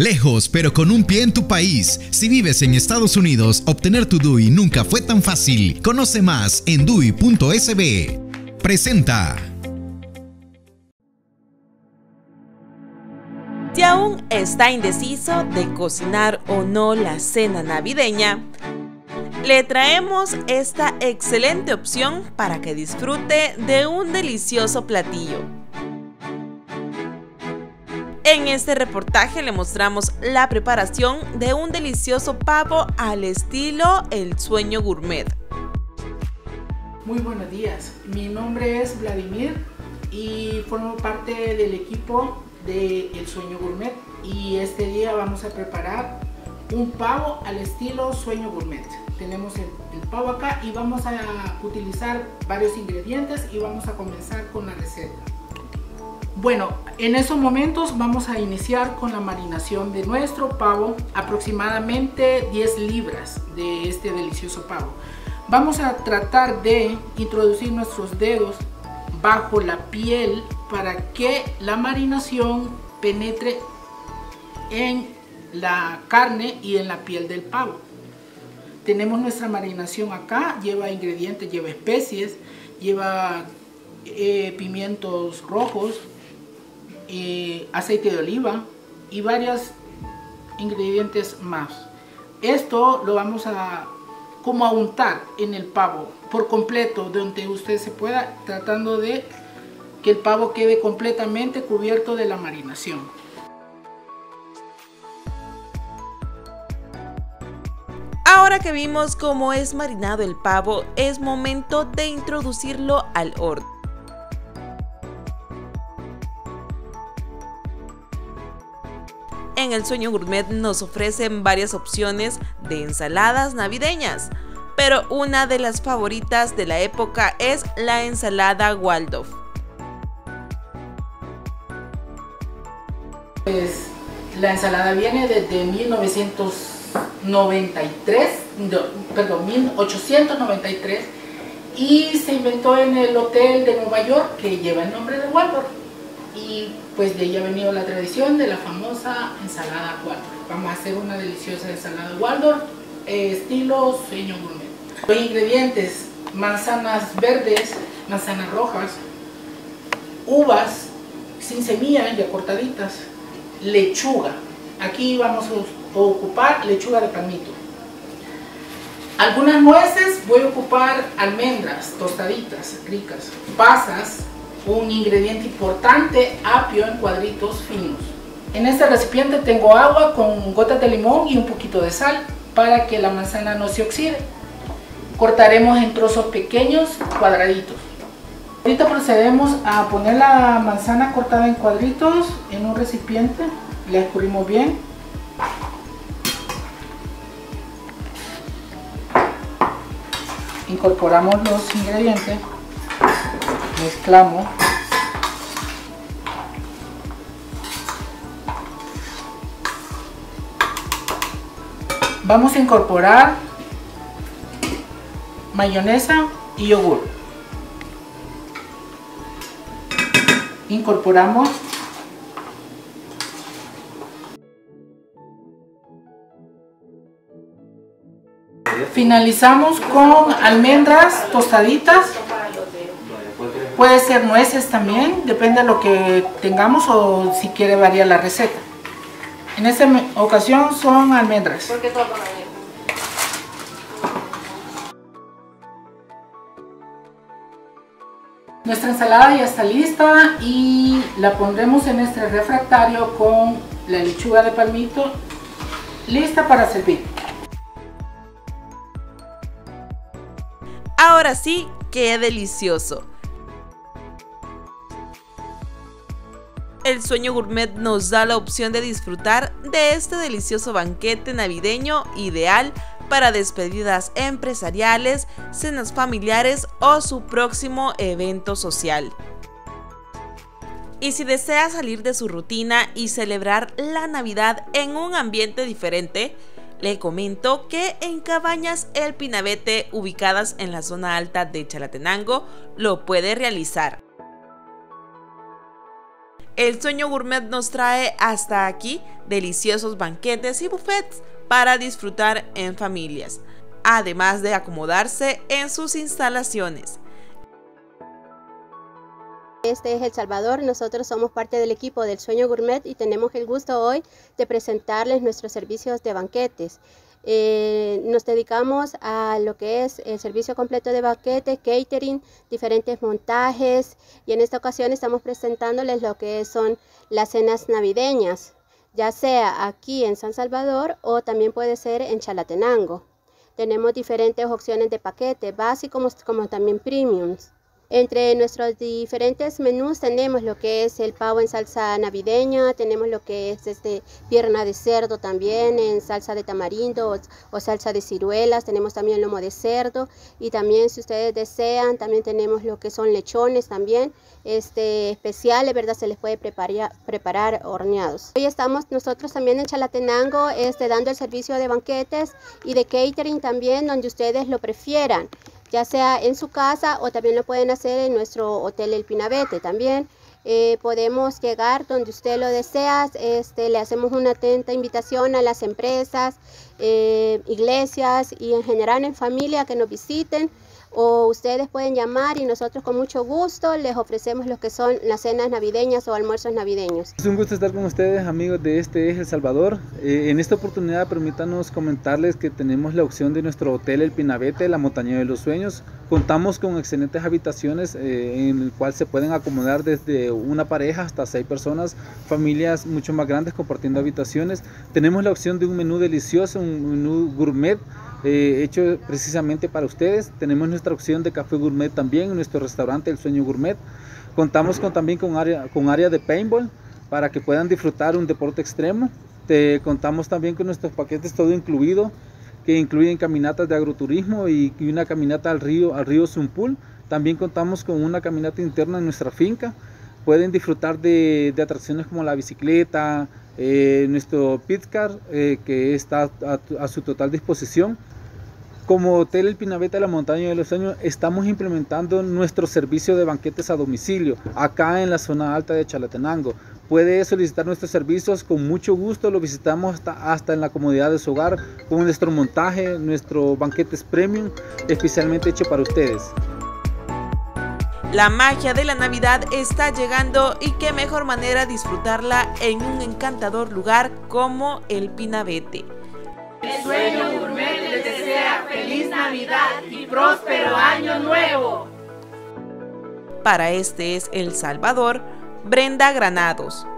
Lejos, pero con un pie en tu país. Si vives en Estados Unidos, obtener tu DUI nunca fue tan fácil. Conoce más en DUI.sb. Presenta. Si aún está indeciso de cocinar o no la cena navideña, le traemos esta excelente opción para que disfrute de un delicioso platillo. En este reportaje le mostramos la preparación de un delicioso pavo al estilo El Sueño Gourmet. Muy buenos días, mi nombre es Vladimir y formo parte del equipo de El Sueño Gourmet y este día vamos a preparar un pavo al estilo Sueño Gourmet. Tenemos el, el, pavo acá y vamos a utilizar varios ingredientes y vamos a comenzar con la receta. Bueno, en esos momentos vamos a iniciar con la marinación de nuestro pavo, aproximadamente 10 libras de este delicioso pavo. Vamos a tratar de introducir nuestros dedos bajo la piel para que la marinación penetre en la carne y en la piel del pavo. Tenemos nuestra marinación acá, lleva ingredientes, lleva especies, lleva eh, pimientos rojos, aceite de oliva y varios ingredientes más. Esto lo vamos a como a untar en el pavo por completo donde usted se pueda tratando de que el pavo quede completamente cubierto de la marinación. Ahora que vimos cómo es marinado el pavo, es momento de introducirlo al horno. En el Sueño Gourmet nos ofrecen varias opciones de ensaladas navideñas, pero una de las favoritas de la época es la ensalada Waldorf. Pues la ensalada viene desde 1993, perdón, 1893 y se inventó en el hotel de Nueva York que lleva el nombre de Waldorf y pues de ahí ha venido la tradición de la famosa ensalada Waldorf. Vamos a hacer una deliciosa ensalada Waldorf eh, estilo sueño gourmet. Los ingredientes, manzanas verdes, manzanas rojas, uvas sin semilla ya cortaditas, lechuga. Aquí vamos a ocupar lechuga de palmito. Algunas nueces voy a ocupar almendras tostaditas, ricas, pasas, un ingrediente importante, apio en cuadritos finos. En este recipiente tengo agua con gotas de limón y un poquito de sal para que la manzana no se oxide. Cortaremos en trozos pequeños, cuadraditos. Ahorita procedemos a poner la manzana cortada en cuadritos en un recipiente. La escurrimos bien. Incorporamos los ingredientes mezclamos. Vamos a incorporar mayonesa y yogur. Incorporamos finalizamos con almendras tostaditas Puede ser nueces también, depende de lo que tengamos o si quiere variar la receta. En esta ocasión son almendras. Nuestra ensalada ya está lista y la pondremos en este refractario con la lechuga de palmito lista para servir. Ahora sí, qué delicioso. El Sueño Gourmet nos da la opción de disfrutar de este delicioso banquete navideño ideal para despedidas empresariales, cenas familiares o su próximo evento social. Y si desea salir de su rutina y celebrar la Navidad en un ambiente diferente, le comento que en Cabañas El Pinabete, ubicadas en la zona alta de Chalatenango, lo puede realizar. El Sueño Gourmet nos trae hasta aquí deliciosos banquetes y buffets para disfrutar en familias, además de acomodarse en sus instalaciones. Este es El Salvador, nosotros somos parte del equipo del Sueño Gourmet y tenemos el gusto hoy de presentarles nuestros servicios de banquetes. Eh, nos dedicamos a lo que es el servicio completo de banquete, catering, diferentes montajes y en esta ocasión estamos presentándoles lo que son las cenas navideñas, ya sea aquí en San Salvador o también puede ser en Chalatenango. Tenemos diferentes opciones de paquete, básicos como también premiums. Entre nuestros diferentes menús tenemos lo que es el pavo en salsa navideña, tenemos lo que es este pierna de cerdo también en salsa de tamarindo o, salsa de ciruelas, tenemos también lomo de cerdo y también si ustedes desean también tenemos lo que son lechones también este especiales, ¿verdad? Se les puede preparar, preparar horneados. Hoy estamos nosotros también en Chalatenango este, dando el servicio de banquetes y de catering también donde ustedes lo prefieran ya sea en su casa o también lo pueden hacer en nuestro hotel El Pinabete también. Eh, podemos llegar donde usted lo desea, este, le hacemos una atenta invitación a las empresas, eh, iglesias y en general en familia que nos visiten o ustedes pueden llamar y nosotros con mucho gusto les ofrecemos lo que son las cenas navideñas o almuerzos navideños. Es un gusto estar con ustedes amigos de este es El Salvador. Eh, en esta oportunidad permítanos comentarles que tenemos la opción de nuestro hotel El Pinabete, la montaña de los sueños. Contamos con excelentes habitaciones eh, en el cual se pueden acomodar desde una pareja hasta seis personas, familias mucho más grandes compartiendo habitaciones. Tenemos la opción de un menú delicioso, un menú gourmet hecho precisamente para ustedes. Tenemos nuestra opción de café gourmet también en nuestro restaurante El Sueño Gourmet. Contamos con, también con área, con área de paintball para que puedan disfrutar un deporte extremo. Contamos también con nuestros paquetes todo incluido, que incluyen caminatas de agroturismo y, una caminata al río, al río Zumpul. También contamos con una caminata interna en nuestra finca. Pueden disfrutar de, atracciones como la bicicleta, eh, nuestro pit car, eh, que está a su total disposición como Hotel El Pinabete de la Montaña de los Sueños estamos implementando nuestro servicio de banquetes a domicilio acá en la zona alta de Chalatenango. Puede solicitar nuestros servicios con mucho gusto, lo visitamos hasta, hasta en la comodidad de su hogar con nuestro montaje, nuestro banquetes premium especialmente hecho para ustedes. La magia de la Navidad está llegando y qué mejor manera disfrutarla en un encantador lugar como el Pinabete. El sueño gourmet les desea feliz Navidad y próspero año nuevo. Para este es El Salvador, Brenda Granados.